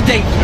the date.